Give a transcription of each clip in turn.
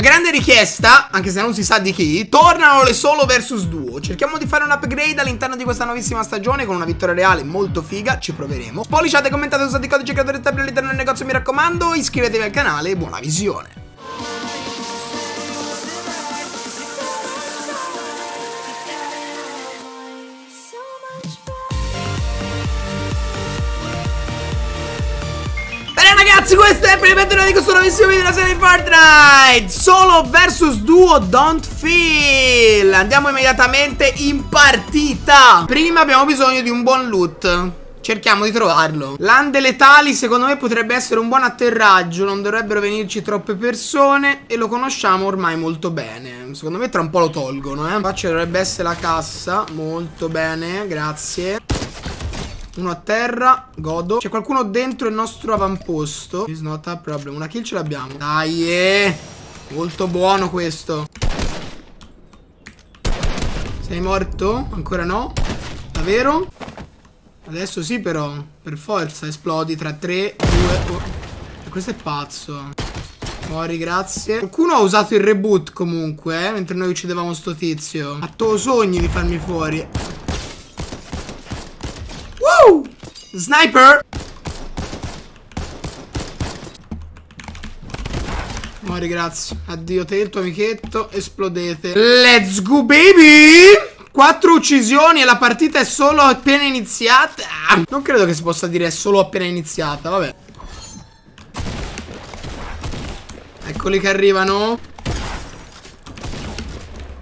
A grande richiesta, anche se non si sa di chi, tornano le solo versus duo. Cerchiamo di fare un upgrade all'interno di questa nuovissima stagione con una vittoria reale molto figa, ci proveremo. Polliciate, commentate, usate i codici creatori tablet all'interno del negozio, mi raccomando, iscrivetevi al canale e buona visione. Ragazzi, questo è primo benvenuti di questo nuovissimo video della serie di Fortnite! Solo versus duo Don't Feel! Andiamo immediatamente in partita! Prima abbiamo bisogno di un buon loot. Cerchiamo di trovarlo. Lande letali secondo me potrebbe essere un buon atterraggio. Non dovrebbero venirci troppe persone E lo conosciamo ormai molto bene. Secondo me tra un po' lo tolgono eh. Qua ci dovrebbe essere la cassa. Molto bene, grazie uno a terra, godo C'è qualcuno dentro il nostro avamposto Is not a problem Una kill ce l'abbiamo Dai eh. Molto buono questo Sei morto? Ancora no Davvero? Adesso sì però Per forza esplodi tra 3, 2 oh. Questo è pazzo Muori, grazie. Qualcuno ha usato il reboot comunque, eh, mentre noi uccidevamo sto tizio. Ha tu sogni di farmi fuori. Sniper! Muori, grazie. Addio te, il tuo amichetto. Esplodete. Let's go, baby! Quattro uccisioni e la partita è solo appena iniziata. Non credo che si possa dire è solo appena iniziata, vabbè. Eccoli che arrivano.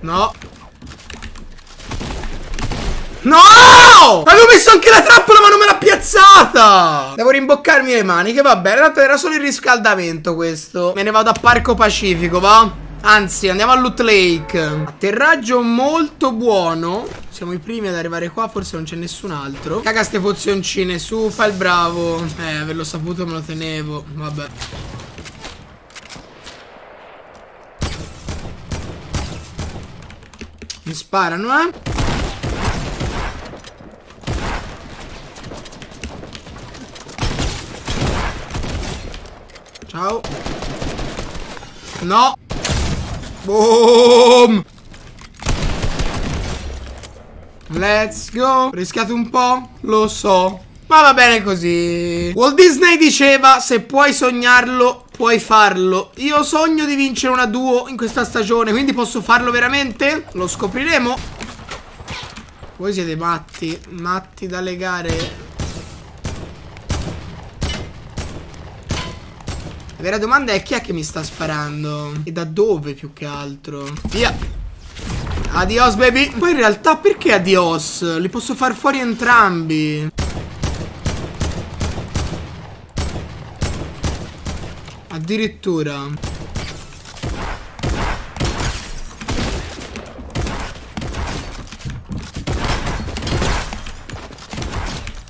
No. No! Avevo messo anche la trappola ma non me l'ha piazzata! Devo rimboccarmi le maniche, vabbè, in realtà era solo il riscaldamento questo. Me ne vado a Parco Pacifico, va? Anzi, andiamo a Loot Lake. Atterraggio molto buono. Siamo i primi ad arrivare qua, forse non c'è nessun altro. Caga ste pozioncine, su, fa il bravo. Eh, averlo saputo me lo tenevo, vabbè. Mi sparano, eh? Ciao. No. Boom. Let's go. Rischiate un po'? Lo so. Ma va bene così. Walt Disney diceva, se puoi sognarlo, puoi farlo. Io sogno di vincere una duo in questa stagione, quindi posso farlo veramente? Lo scopriremo. Voi siete matti, matti da legare La vera domanda è chi è che mi sta sparando? E da dove più che altro? Via Adios baby Poi in realtà perché adios? Li posso far fuori entrambi Addirittura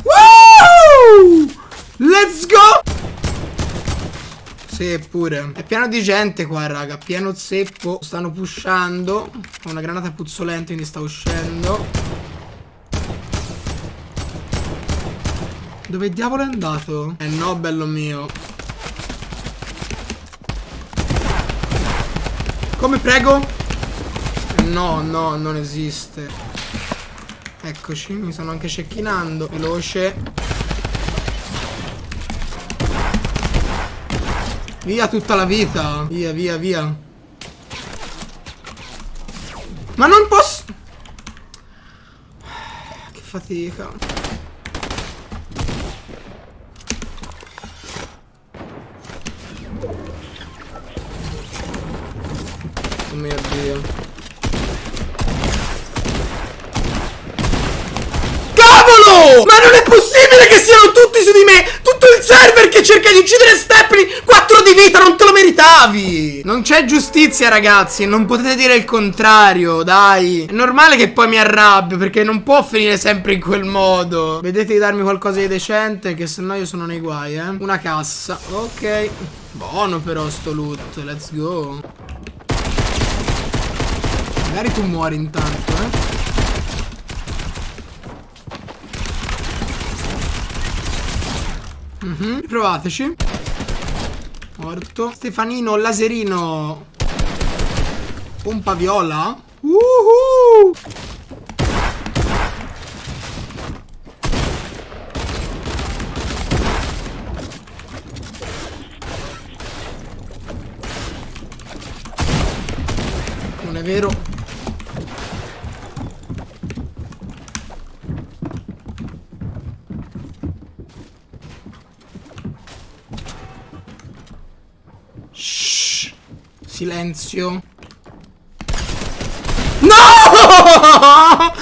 Woo! Let's go! Sì, pure. È pieno di gente qua, raga. Pieno zeppo. Stanno pushando. Ho una granata puzzolente, quindi sta uscendo. Dove diavolo è andato? Eh no, bello mio. Come prego? No, no, non esiste. Eccoci, mi stanno anche cecchinando. Veloce. Via tutta la vita. Via, via, via. Ma non posso... Che fatica. Oh mio Dio. Cavolo! Ma non è possibile che siano tutti su di me! Tutto il server che cerca di uccidere Stepney 4 di vita, non te lo meritavi. Non c'è giustizia ragazzi Non potete dire il contrario, dai. È normale che poi mi arrabbio Perché non può finire sempre in quel modo. Vedete di darmi qualcosa di decente Che se no io sono nei guai, eh. Una cassa, ok. Buono però sto loot, let's go. Magari tu muori intanto, eh. Mm -hmm. Provateci Morto Stefanino Laserino Pompa viola? Uhuh! Non è vero. Silenzio. No!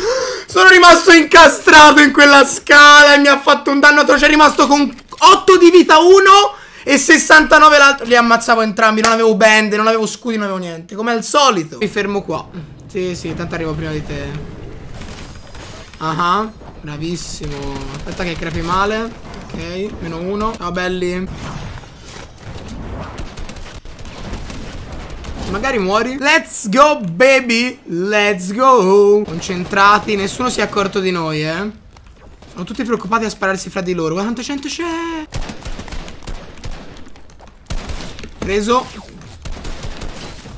Sono rimasto incastrato in quella scala e mi ha fatto un danno atroce. È rimasto con 8 di vita uno e 69 l'altro. Li ammazzavo entrambi. Non avevo band, non avevo scudi, non avevo niente. Come al solito. Mi fermo qua. Sì, sì, tanto arrivo prima di te. Ah, uh -huh. bravissimo. Aspetta che crepi male. Ok, meno uno. Ciao belli. Magari muori. Let's go baby. Let's go. Concentrati Nessuno si è accorto di noi eh. Sono tutti preoccupati a spararsi fra di loro. Guarda quanto gente c'è. Preso.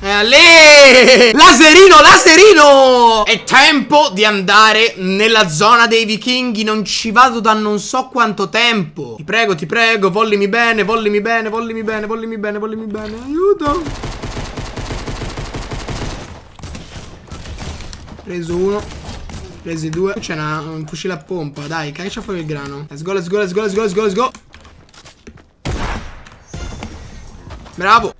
E a lì Laserino Laserino! È tempo di andare nella zona dei vichinghi. Non ci vado da non so quanto tempo. Ti prego ti prego. Vollimi bene Vollimi bene Vollimi bene Vollimi bene Vollimi bene. Aiuto Preso uno Presi due. C'è un fucile a pompa Dai caccia fuori il grano. Let's go let's go let's go let's go let's go let's go. Bravo.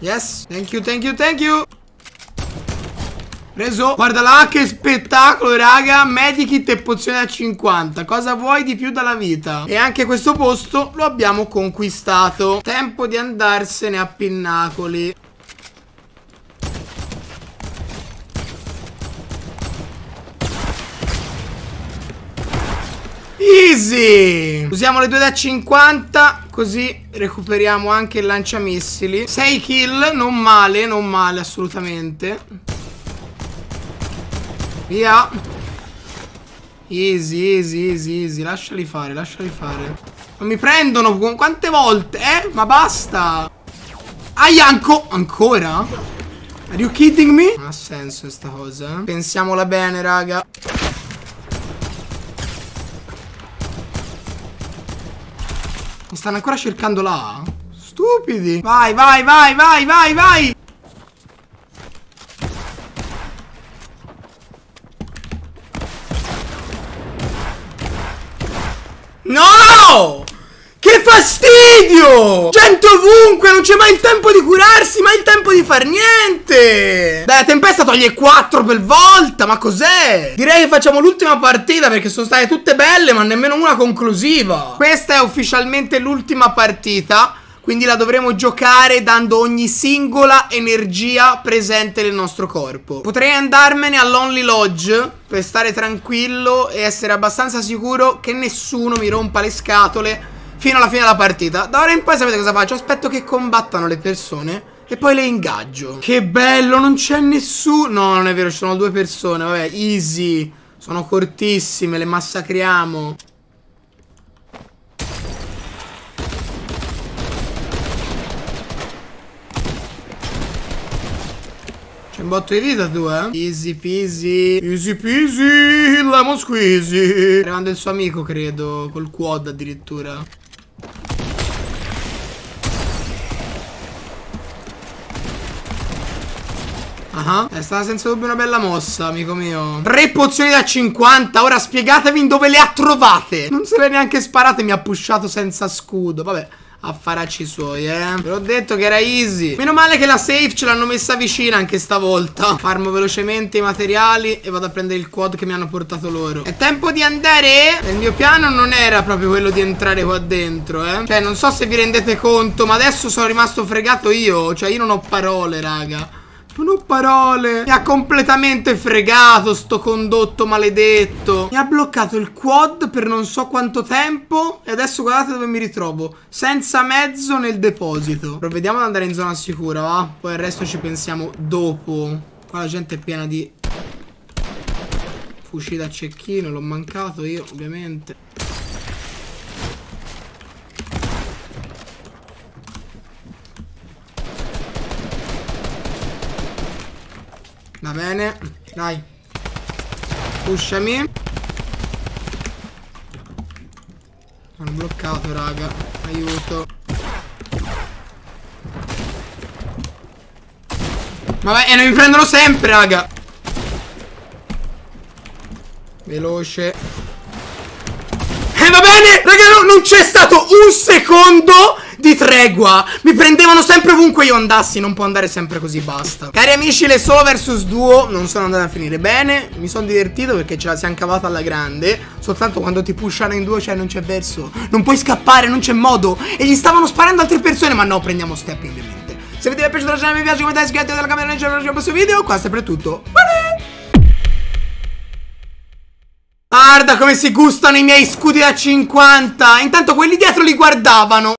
Yes Thank you thank you thank you Preso. Guarda là che spettacolo raga. Medikit e pozione a 50 Cosa vuoi di più dalla vita? E anche questo posto lo abbiamo conquistato. Tempo di andarsene a pinnacoli. Easy! Usiamo le due da 50 Così recuperiamo anche il lanciamissili. 6 kill Non male, non male assolutamente Via Easy, easy, easy, easy Lasciali fare, lasciali fare Non mi prendono Quante volte? Eh? Ma basta Aianco Ancora? Are you kidding me? Non ha senso questa cosa eh? Pensiamola bene raga Mi stanno ancora cercando là Stupidi Vai, vai, vai, vai, vai, vai No! Che fastidio! Gente ovunque, non c'è mai il tempo di curarsi, mai il tempo di far niente! Dai, la tempesta toglie 4 per volta, ma cos'è? Direi che facciamo l'ultima partita perché sono state tutte belle, ma nemmeno una conclusiva. Questa è ufficialmente l'ultima partita. Quindi la dovremo giocare dando ogni singola energia presente nel nostro corpo. Potrei andarmene all'Only Lodge per stare tranquillo e essere abbastanza sicuro che nessuno mi rompa le scatole fino alla fine della partita. Da ora in poi sapete cosa faccio? Aspetto che combattano le persone e poi le ingaggio. Che bello, non c'è nessuno. No, non è vero, ci sono due persone. Vabbè, easy. Sono cortissime, le massacriamo. Un botto di vita tu, eh? Easy peasy. Easy peasy. Lemon squeezy. Arrivando il suo amico, credo. Col quad addirittura. Ah, è stata senza dubbio una bella mossa, amico mio. Tre pozioni da 50. Ora spiegatevi dove le ha trovate. Non se le neanche sparate. Mi ha pushato senza scudo. Vabbè affaracci suoi, eh. Ve l'ho detto che era easy. Meno male che la safe ce l'hanno messa vicina anche stavolta. Farmo velocemente i materiali e vado a prendere il quad che mi hanno portato loro. È tempo di andare? Il mio piano non era proprio quello di entrare qua dentro, eh. Cioè, non so se vi rendete conto, ma adesso sono rimasto fregato io. Cioè, io non ho parole, raga. Non ho parole. Mi ha completamente fregato sto condotto maledetto. Mi ha bloccato il quad per non so quanto tempo. E adesso guardate dove mi ritrovo. Senza mezzo nel deposito. Provvediamo ad andare in zona sicura, va? Poi il resto ci pensiamo dopo. Qua la gente è piena di... Fucili da cecchino, l'ho mancato io, ovviamente. Va bene. Dai. Pushami. Hanno bloccato, raga. Aiuto. Vabbè, e non mi prendono sempre, raga. Veloce. E eh, va bene, raga, no, non c'è stato un secondo di tregua. Mi prendevano sempre ovunque io andassi Non può andare sempre così, basta. Cari amici, le solo versus duo non sono andate a finire bene. Mi sono divertito perché ce la siamo cavata alla grande. Soltanto quando ti pushano in due, cioè non c'è verso. Non puoi scappare, non c'è modo. E gli stavano sparando altre persone Ma no, prendiamo step independente Se vi è piaciuto lasciate mi piace, commentate, iscrivetevi alla camera Non c'è il prossimo video. Qua è sempre tutto. Bye! Guarda come si gustano i miei scudi da 50 Intanto quelli dietro li guardavano